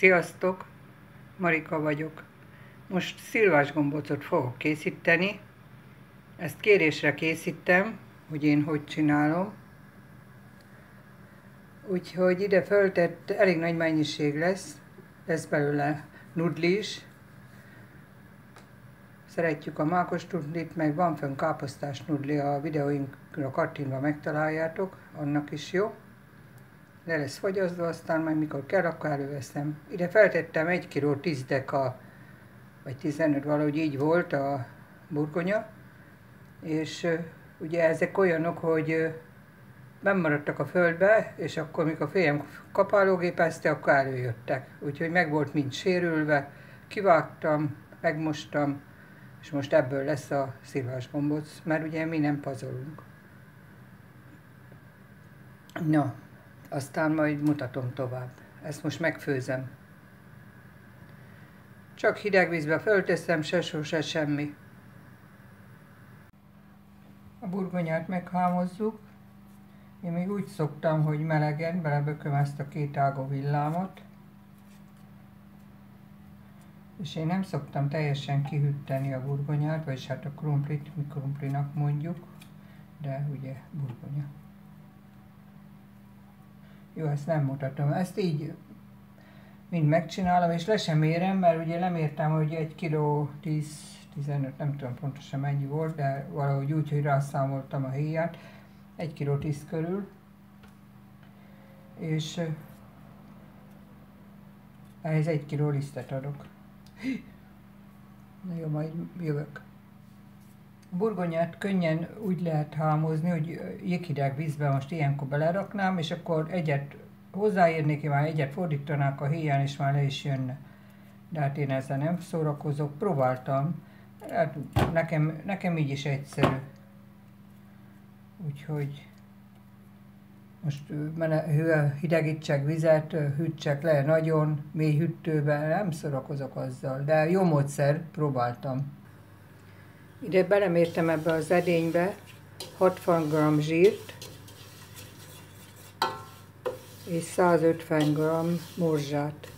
Sziasztok! Marika vagyok. Most szilvás gombócot fogok készíteni. Ezt kérésre készítem, hogy én hogy csinálom. Úgyhogy ide föltett, elég nagy mennyiség lesz. Lesz belőle nudli is. Szeretjük a mákos nudlit, meg van fönn káposztás nudli, a videóinkra kattintva megtaláljátok, annak is jó le lesz fogyasztva, aztán majd mikor kell, akkor előveszem. Ide feltettem 1 kg 10 deka, vagy 15, valahogy így volt a burgonya, és ugye ezek olyanok, hogy maradtak a földbe, és akkor, mikor a férjem kapálógépezte, akkor előjöttek. Úgyhogy meg volt mind sérülve, kivágtam, megmostam, és most ebből lesz a szilvás gombóc, mert ugye mi nem pazolunk. Na, aztán majd mutatom tovább. Ezt most megfőzem. Csak hideg vízbe fölteszem, se só, se semmi. A burgonyát meghámozzuk. Én még úgy szoktam, hogy melegen belebököm ezt a két ágó villámot. És én nem szoktam teljesen kihűteni a burgonyát, vagyis hát a krumplit, mi krumplinak mondjuk, de ugye burgonya. Jó, ezt nem mutatom. Ezt így mind megcsinálom, és le sem érem, mert ugye nem értem, hogy egy kiló 10 15, nem tudom pontosan mennyi volt, de valahogy úgy, hogy rászámoltam a héját, egy kiló 10 körül, és ehhez egy kiló lisztet adok. Na jó, majd jövök. Burgonyát könnyen úgy lehet hámozni, hogy jéghideg vízbe most ilyenkor beleraknám, és akkor egyet hozzáérnék, már egyet fordítanák a héján, és már le is jönne. De hát én ezzel nem szórakozok, próbáltam. Hát nekem, nekem így is egyszerű. Úgyhogy most hidegítsek vizet, hűtsek le nagyon mély hűtőben, nem szórakozok azzal, de jó módszer, próbáltam. Ide belemértem ebbe az edénybe 60 g zsírt és 150 g morzsát.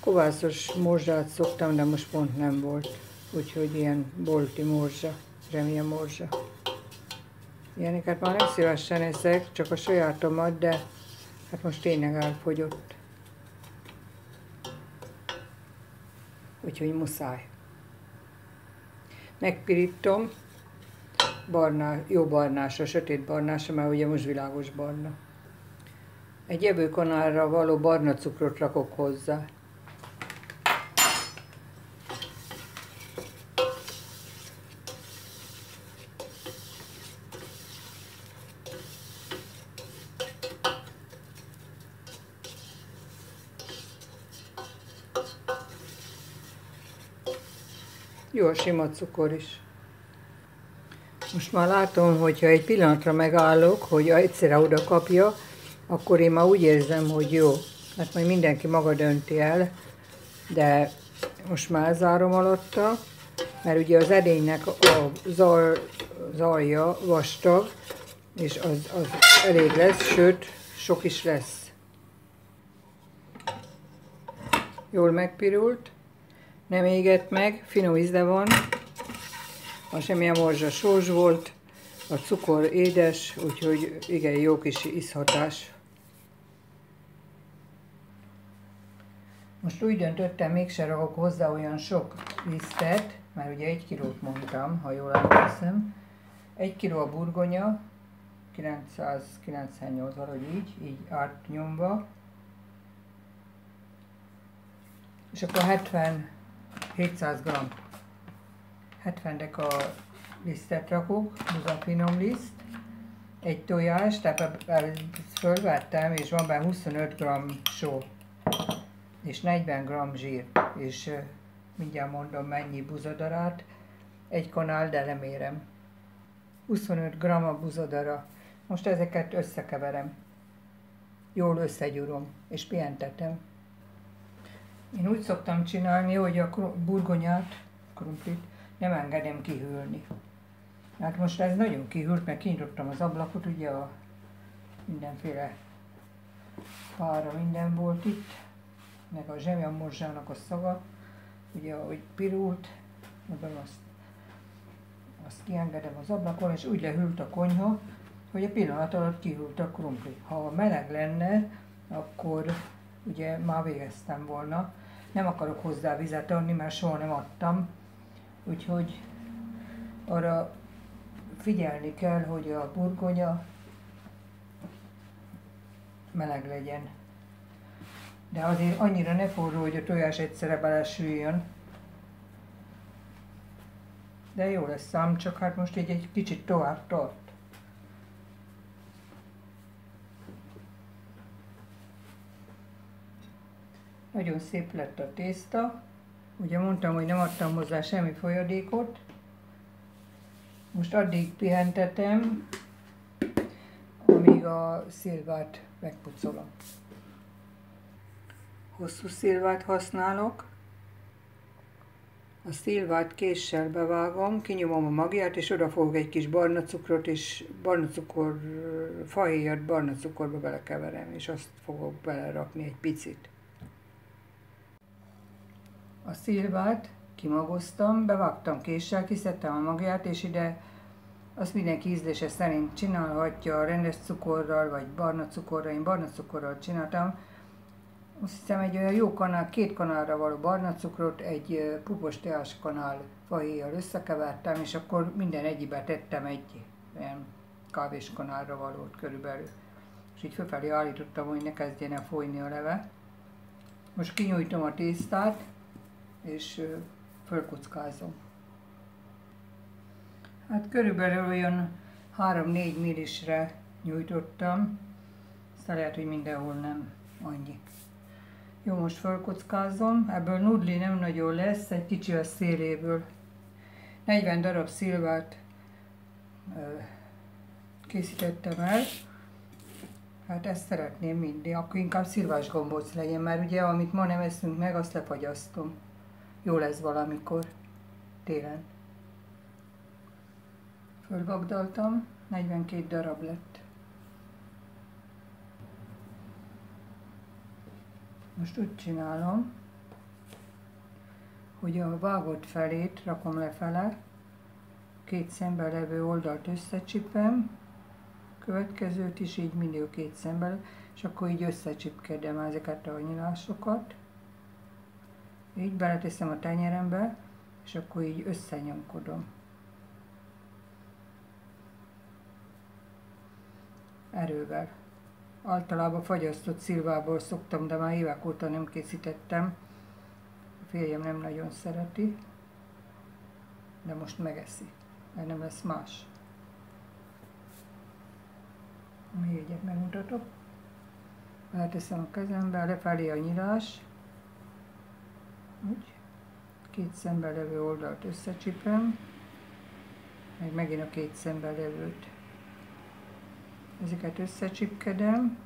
Kovászos morzsát szoktam, de most pont nem volt. Úgyhogy ilyen bolti morzsa, remélem morzsa. Ilyeneket már nem szívesen eszek, csak a sajátomat, de hát most tényleg elfogyott. Úgyhogy muszáj megpirítom, barná, jó barnásra, sötét barnásra, mert ugye most világos barna. Egy evőkanálra való barna cukrot rakok hozzá. Jó a sima cukor is. Most már látom, hogyha egy pillanatra megállok, hogy egyszerre oda kapja, akkor én már úgy érzem, hogy jó. Hát majd mindenki maga dönti el, de most már zárom alatta, mert ugye az edénynek a zal, zalja vastag, és az, az elég lesz, sőt, sok is lesz. Jól megpirult nem égett meg, finom íze van, a semmilyen morzsa sós volt, a cukor édes, úgyhogy igen, jó kis ízhatás. Most úgy döntöttem, mégse rakok hozzá olyan sok lisztet, mert ugye egy kilót mondtam, ha jól emlékszem. Egy kiló a burgonya, 998 valahogy így, így átnyomva. És akkor 70 700 g 70 deka lisztet rakok, a finom liszt, egy tojás, tehát fölvettem, és van benne 25 g só, és 40 g zsír, és mindjárt mondom mennyi buzadarát, egy kanál, de lemérem. 25 g a buzadara. Most ezeket összekeverem. Jól összegyúrom, és pihentetem. Én úgy szoktam csinálni, hogy a burgonyát, krumplit nem engedem kihűlni. Hát most ez nagyon kihűlt, mert kinyitottam az ablakot, ugye a mindenféle pára minden volt itt. meg a zsemjanmorzsának a szaga, ugye ahogy pirult, mondom azt, azt kiengedem az ablakon, és úgy lehűlt a konyha, hogy a pillanat alatt kihűlt a krumpli. Ha meleg lenne, akkor ugye már végeztem volna. Nem akarok hozzá vizet adni, mert soha nem adtam, úgyhogy arra figyelni kell, hogy a burgonya meleg legyen. De azért annyira ne forró, hogy a tojás egyszerre belesüljön. De jó lesz szám, csak hát most így egy kicsit tovább tart. Nagyon szép lett a tészta. Ugye mondtam, hogy nem adtam hozzá semmi folyadékot. Most addig pihentetem, amíg a szilvát megpucolom. Hosszú szilvát használok. A szilvát késsel bevágom, kinyomom a magját, és odafogok egy kis barna cukrot, és barna cukor, fahéjat barna cukorba belekeverem, és azt fogok belerakni egy picit. A szilvát kimagoztam, bevágtam késsel, kiszedtem a magját, és ide azt mindenki ízlése szerint csinálhatja rendes cukorral, vagy barna cukorral. Én barna cukorral csináltam. Azt hiszem egy olyan jó kanál, két kanálra való barna cukrot, egy pupos teás kanál fahéjjal összekevertem, és akkor minden egyibe tettem egy ilyen kávés kanálra valót körülbelül. És így fölfelé állítottam, hogy ne kezdjen el folyni a leve. Most kinyújtom a tésztát, és fölkockázom. Hát körülbelül olyan 3-4 millisre nyújtottam, aztán lehet, hogy mindenhol nem annyi. Jó, most fölkockázom, ebből nudli nem nagyon lesz, egy kicsi a széléből. 40 darab szilvát készítettem el, hát ezt szeretném mindig, akkor inkább szilvás gombóc legyen, mert ugye amit ma nem eszünk meg, azt lefagyasztom. Jó lesz valamikor, télen. Fölvagdaltam, 42 darab lett. Most úgy csinálom, hogy a vágott felét rakom lefele, két szemben levő oldalt összecsipem, következőt is így mindig két szemben, és akkor így összecsipkedem ezeket a nyilásokat. Így beleteszem a tenyerembe, és akkor így összenyomkodom. erővel. Általában fagyasztott szilvából szoktam, de már évek óta nem készítettem. A férjem nem nagyon szereti, de most megeszi, mert nem lesz más. Még egyet megmutatok. Leteszem a kezembe, lefelé a nyilás. Úgy. Két szemben levő oldalt összecsipem, meg megint a két szemben levőt ezeket összecsipkedem.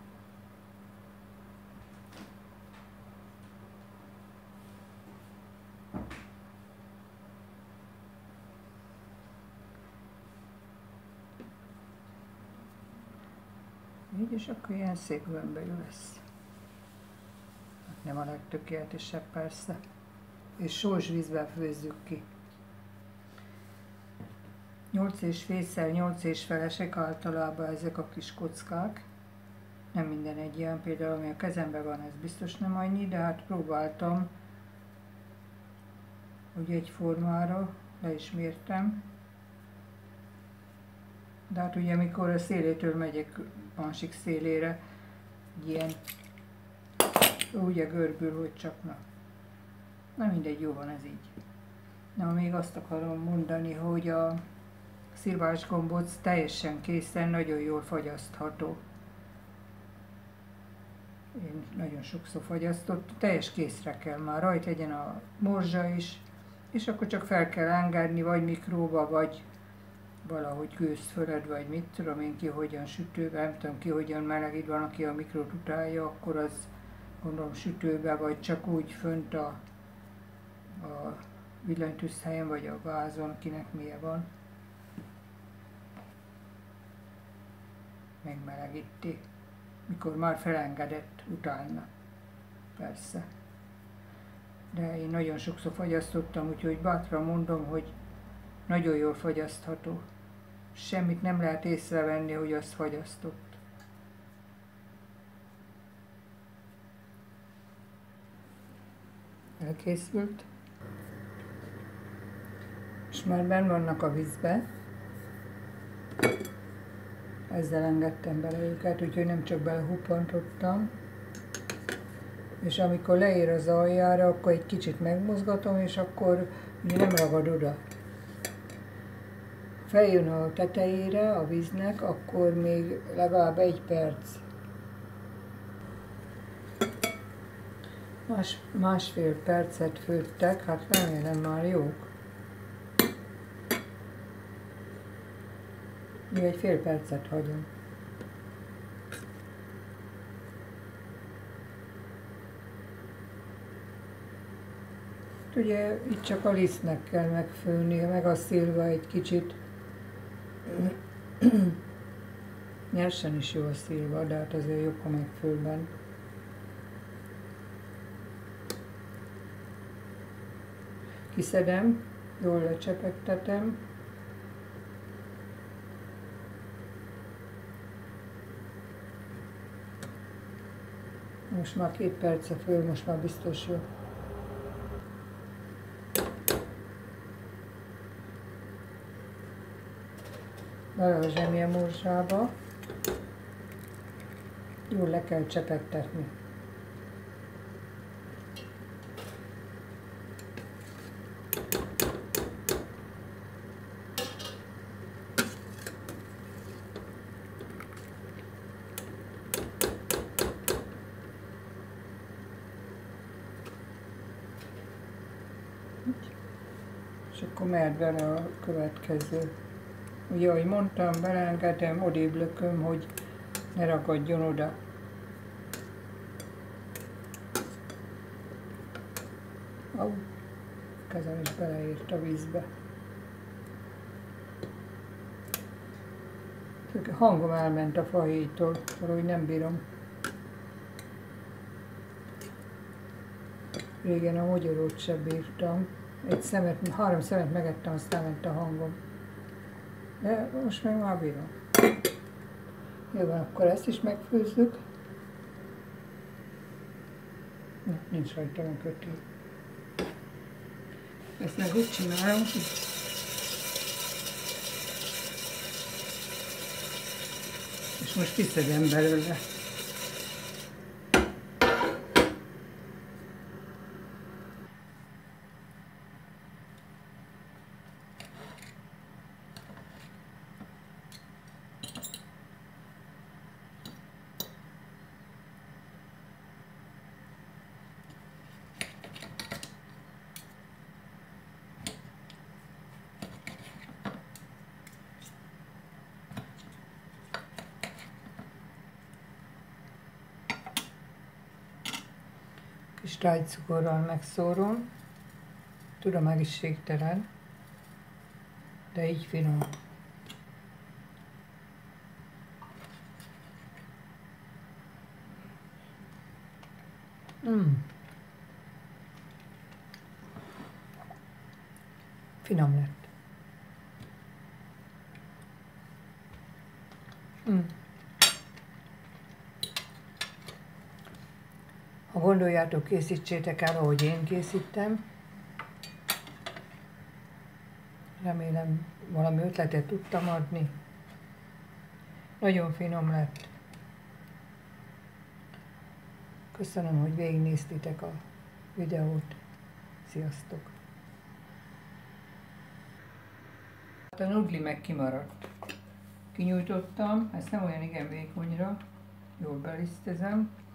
Így, és akkor ilyen szép gömbölyű lesz. Hát nem a legtökéletesebb persze. És sós vízben főzzük ki. 8 és fészel, 8 és felesek általában ezek a kis kockák. Nem minden egy ilyen, például ami a kezemben van, ez biztos nem annyi, de hát próbáltam, hogy egy formára le is mértem. De hát ugye amikor a szélétől megyek másik szélére, ilyen úgy a görbül, hogy csak na. Na mindegy, jó van ez így. Na, még azt akarom mondani, hogy a szilvás gombóc teljesen készen, nagyon jól fagyasztható. Én nagyon sokszor fagyasztott, teljes készre kell már, rajt legyen a morzsa is, és akkor csak fel kell engedni, vagy mikróba, vagy valahogy gőz föled, vagy mit tudom én ki, hogyan sütőbe, nem tudom ki, hogyan melegít, van, aki a mikrót utálja, akkor az gondolom sütőbe, vagy csak úgy fönt a, a villanytűzhelyen, vagy a vázon, kinek milyen van. megmelegíti, mikor már felengedett utána. Persze. de én nagyon sokszor fagyasztottam, úgyhogy bátran mondom, hogy nagyon jól fagyasztható. Semmit nem lehet észrevenni, hogy azt fagyasztott. Elkészült. És már benn vannak a vízbe. Ezzel engedtem bele őket, úgyhogy nem csak belehuppantottam. És amikor leér az aljára, akkor egy kicsit megmozgatom, és akkor nem ragad oda. Feljön a tetejére a víznek, akkor még legalább egy perc. Más, másfél percet főttek, hát remélem már jók. Még egy fél percet hagyom. Ugye itt csak a lisztnek kell megfőni, meg a szilva egy kicsit. Nyersen is jó a szilva, de hát azért jobb, ha megfől benne. Kiszedem, jól lecsepegtetem, Most már két perce föl, most már biztos jó. Bele a zsemje morzsába. Jól le kell csepegtetni. Akkor mehet bele a következő. Ugye, ahogy mondtam, belengedem, odébb lököm, hogy ne ragadjon oda. Au, kezem is beleért a vízbe. Hangom elment a fahéjtól, valahogy nem bírom. Régen a magyarót sem bírtam. Egy szemet, három szemet megettem, aztán ment a hangom. De most meg már bírom. Jó van, akkor ezt is megfőzzük. Na, nincs rajta a kötő. Ezt meg úgy csinálom, és most kiszedem belőle. Kis tájcukorral megszórom. Tudom, egészségtelen, de így finom. Mm. Finom lett. Mm. Gondoljátok, készítsétek el, ahogy én készítem. Remélem valami ötletet tudtam adni. Nagyon finom lett. Köszönöm, hogy végignéztétek a videót. Sziasztok! A nudli meg kimaradt. Kinyújtottam, ezt nem olyan igen vékonyra, jól belisztezem.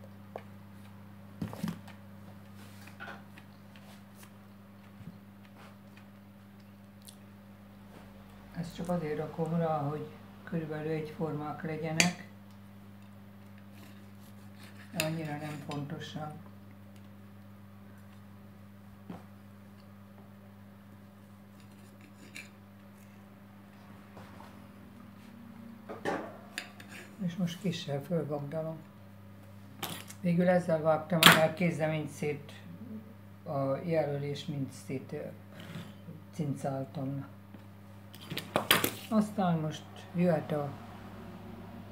Ezt csak azért rakom rá, hogy körülbelül egyformák legyenek. De annyira nem pontosan. És most kissel fölvagdalom. Végül ezzel vágtam, mert kézzeményt szét a jelölés mind szét cincáltam. Aztán most jöhet a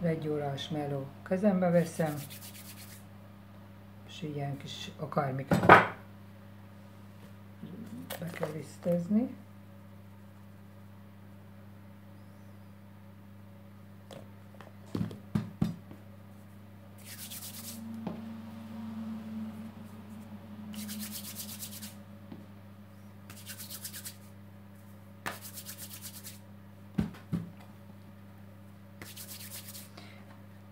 egy órás meló. Kezembe veszem, és ilyen kis akármiket be kell lisztezni.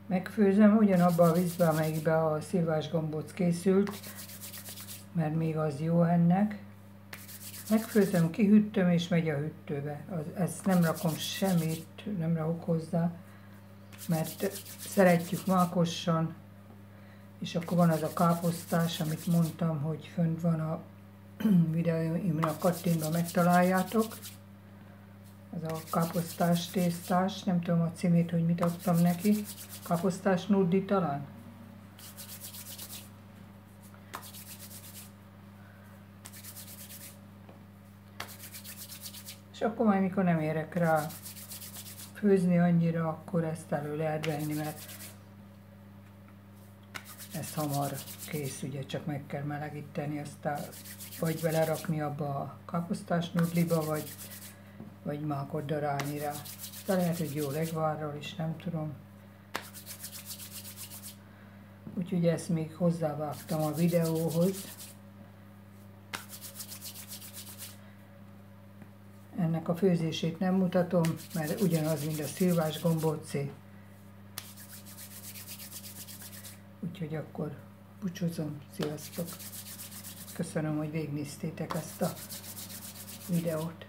Megfőzöm ugyanabba a vízbe, amelyikbe a szilvás gombóc készült, mert még az jó ennek. Megfőzöm, kihűtöm és megy a hűtőbe. Az, ezt nem rakom semmit, nem rakok hozzá, mert szeretjük mákosan, és akkor van az a káposztás, amit mondtam, hogy fönt van a videóimra kattintva megtaláljátok. Ez a káposztás tésztás, nem tudom a címét, hogy mit adtam neki. Káposztás nuddi talán? És akkor majd, mikor nem érek rá főzni annyira, akkor ezt elő lehet venni, mert ez hamar kész, ugye csak meg kell melegíteni, aztán vagy belerakni abba a kapusztás nudliba, vagy, vagy mákot darálni rá. De lehet, hogy jó legvárral is, nem tudom. Úgyhogy ezt még hozzávágtam a videóhoz. Ennek a főzését nem mutatom, mert ugyanaz, mint a szilvás gombócé. Úgyhogy akkor búcsúzom, sziasztok! Köszönöm, hogy végignéztétek ezt a videót.